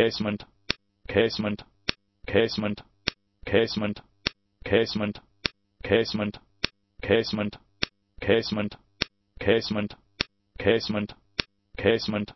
casement, casement, casement, casement, casement, casement, casement, casement, casement, casement, casement,